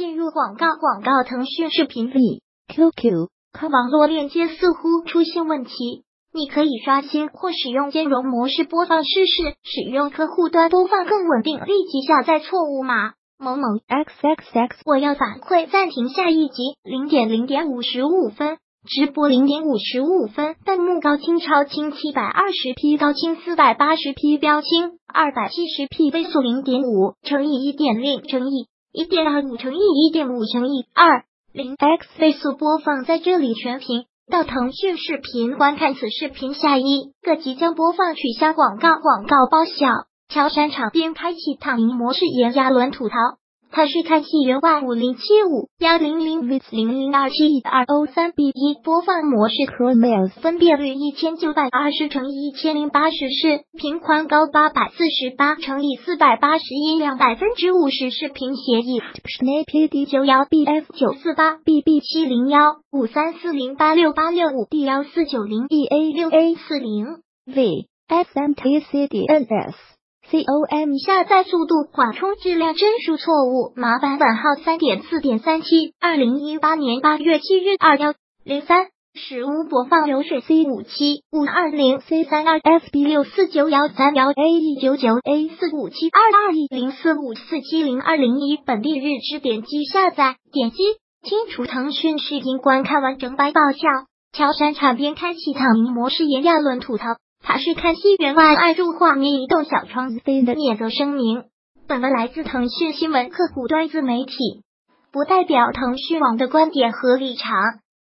进入广告。广告腾讯视频 V QQ 看网络链接似乎出现问题，你可以刷新或使用兼容模式播放试试，使用客户端播放更稳定。立即下载错误码某某 xxx，我要反馈暂停下一集零点零点五十五分。直播零点五十五分，弹幕高清超清七百二十 P，高清四百八十 P，标清二百七十 P，倍速零点五乘以一点零乘以一点二五乘以一点五乘以二零 x 倍速播放在这里全屏。到腾讯视频观看此视频下一个即将播放取消广告，广告包小。乔山场边开启躺赢模式，炎亚纶吐槽。他是看戏员万五零七五幺零零 v 零零二七二 o 三 b 一播放模式 Chrome 分辨率一千九百二十乘以一千零八十是频宽高八百四十八乘以四百八十一两百分之五十视频协议。Snap D 九幺 B F 九四八 B B 七零幺五三四零八六八六五 D 幺四九零 E A 六 A 四零。V S M T C D N S com 下载速度缓冲质量帧数错误，麻烦版号三点四点三七，二零一八年八月七日二幺。零三。实物播放流水 C 五七。五二零 C 三二。FB 六四九幺三幺 A 一九九。A 四五七。二二一零四五四七。零二零一本地日志点击下载，点击。清除腾讯视频观看完整版爆笑。乔山场边开启躺赢模式，炎亚纶吐槽。他是看戏员外爱入画面移动小窗飞的免责声明。本文来自腾讯新闻客户端自媒体，不代表腾讯网的观点和立场。